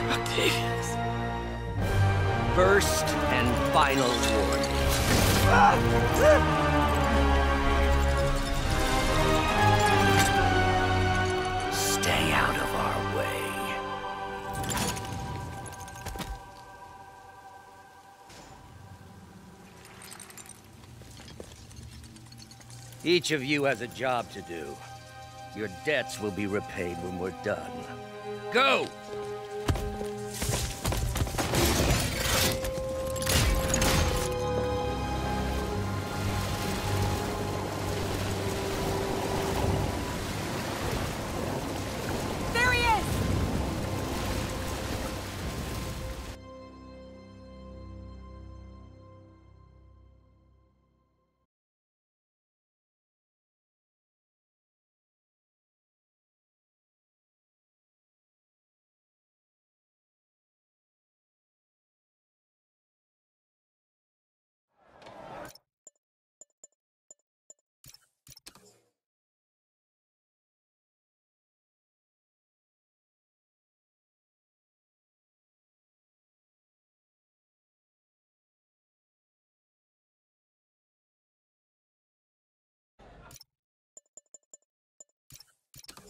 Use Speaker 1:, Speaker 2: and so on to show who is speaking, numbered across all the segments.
Speaker 1: Octavius. First and final warning. Stay out of our way. Each of you has a job to do. Your debts will be repaid when we're done. Go!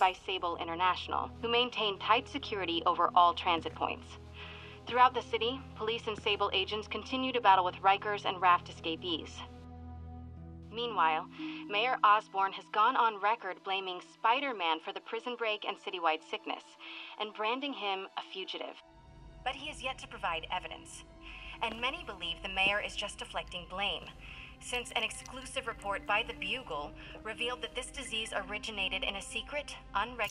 Speaker 2: By Sable International, who maintain tight security over all transit points. Throughout the city, police and Sable agents continue to battle with Rikers and Raft escapees. Meanwhile, Mayor Osborn has gone on record blaming Spider Man for the prison break and citywide sickness, and branding him a fugitive. But he has yet to provide evidence. And many believe the mayor is just deflecting blame, since an exclusive report by the Bugle revealed that this disease originated in a secret, unrec.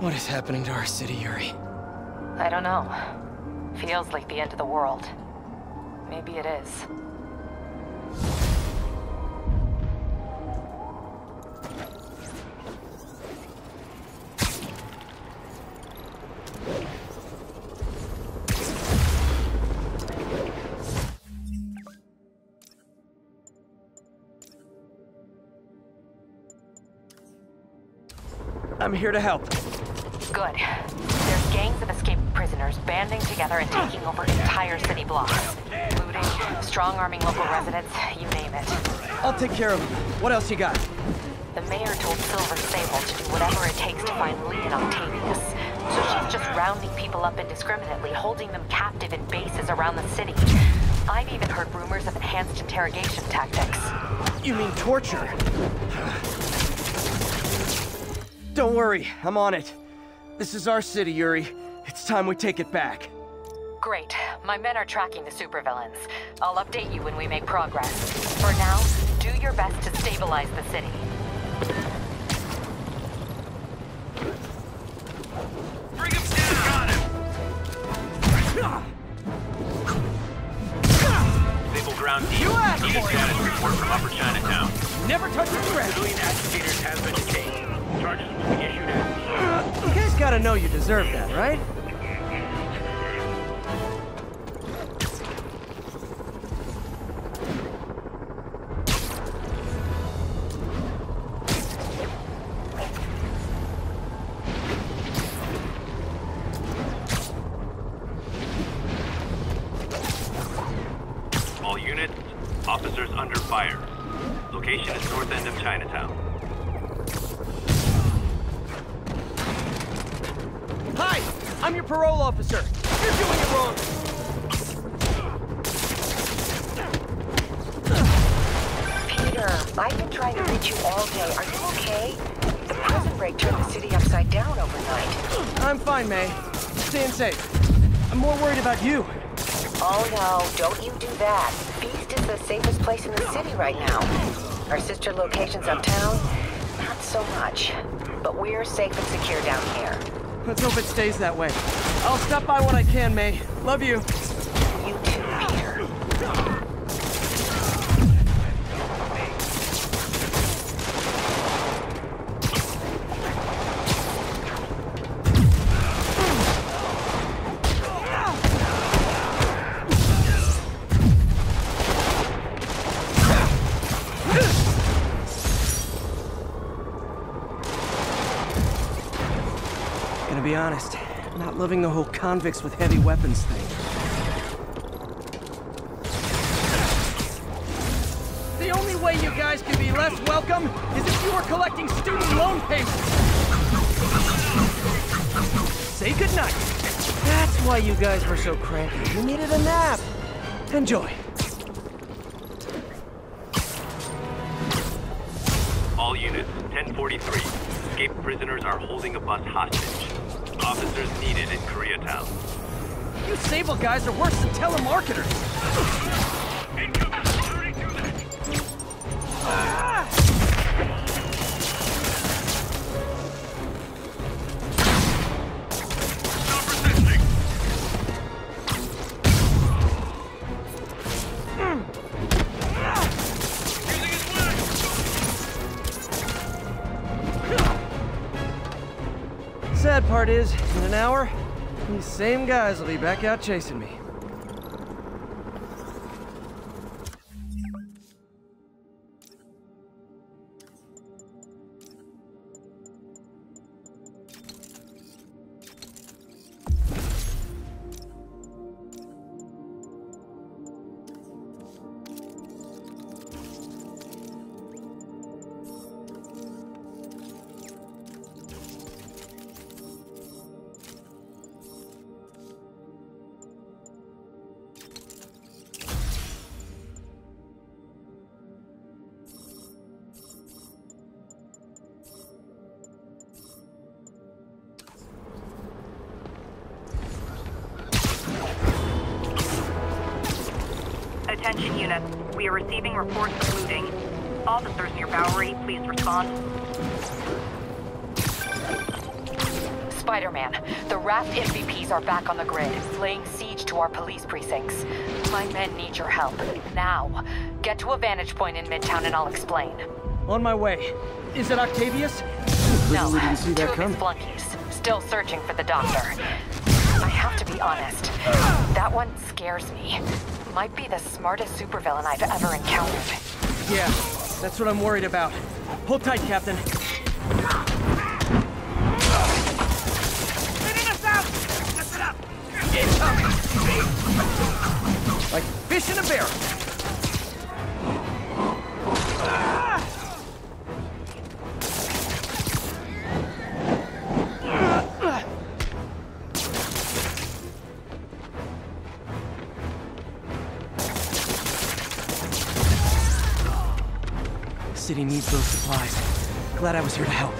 Speaker 1: What is happening to our city, Yuri?
Speaker 3: I don't know. Feels like the end of the world. Maybe it is.
Speaker 1: I'm here to help.
Speaker 3: Good. There's gangs of escaped prisoners banding together and taking over entire city blocks. Looting, strong-arming local residents, you name it.
Speaker 1: I'll take care of them. What else you got?
Speaker 3: The mayor told Silver Sable to do whatever it takes to find Li and Octavius. So she's just rounding people up indiscriminately, holding them captive in bases around the city. I've even heard rumors of enhanced interrogation tactics.
Speaker 1: You mean torture? Don't worry, I'm on it. This is our city, Yuri. It's time we take it back.
Speaker 3: Great. My men are tracking the supervillains. I'll update you when we make progress. For now, do your best to stabilize the city.
Speaker 4: Bring him down! Got him! Stable ground deep.
Speaker 1: You asked
Speaker 4: Needed
Speaker 1: for it.
Speaker 4: status report from Upper Chinatown.
Speaker 1: Never touch a threat.
Speaker 4: Civilian agitators have been detained. Charges will be issued as...
Speaker 1: Gotta know you deserve that, right?
Speaker 4: All units, officers under fire. Location is north end of Chinatown.
Speaker 1: Parole officer. You're doing it wrong.
Speaker 3: Peter, I've been trying to reach you all day. Are you okay? The prison break turned the city upside down overnight.
Speaker 5: I'm fine, May. Staying safe. I'm more worried about you.
Speaker 3: Oh no, don't you do that. Feast is the safest place in the city right now. Our sister locations uptown, not so much. But we're safe and secure down here.
Speaker 5: Let's hope it stays that way. I'll stop by when I can, May. Love you. Loving the whole convicts with heavy weapons thing. The only way you guys can be less welcome is if you were collecting student loan payments. Say goodnight. That's why you guys were so cranky. You needed a nap. Enjoy.
Speaker 4: All units, 1043. Escaped prisoners are holding a bus hostage. Officers needed in Koreatown.
Speaker 5: You Sable guys are worse than telemarketers. Sad part is, in an hour, these same guys will be back out chasing me.
Speaker 6: Attention units. We are receiving reports of looting. Officers near Bowery, please respond.
Speaker 3: Spider-Man, the Raft MVPs are back on the grid, laying siege to our police precincts. My men need your help. Now. Get to a vantage point in Midtown and I'll explain.
Speaker 5: On my way. Is it Octavius?
Speaker 3: No,
Speaker 5: Really didn't see
Speaker 3: two
Speaker 5: that
Speaker 3: of his flunkies. Still searching for the doctor. I have to be honest. That one scares me. Might be the smartest supervillain I've ever encountered.
Speaker 5: Yeah, that's what I'm worried about. Hold tight, Captain. Like fish in a barrel. City needs those supplies. Glad I was here to help.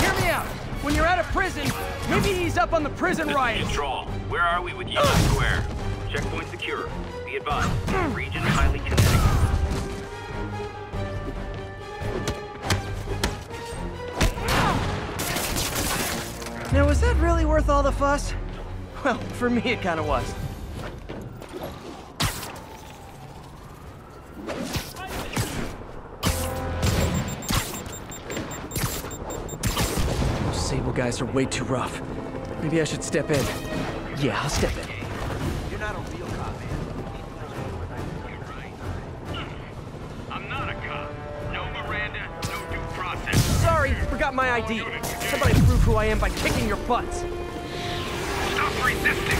Speaker 5: Hear me out. When you're out of prison, maybe ease up on the prison riots.
Speaker 4: Control, where are we with Union Square? Checkpoint secure. Be advised, region highly kinetic.
Speaker 5: Now, was that really worth all the fuss? Well, for me, it kind of was. Those Sable guys are way too rough. Maybe I should step in. Yeah, I'll step in. My ID. Somebody prove who I am by kicking your butts.
Speaker 4: Stop resisting!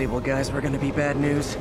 Speaker 5: Sable guys were gonna be bad news.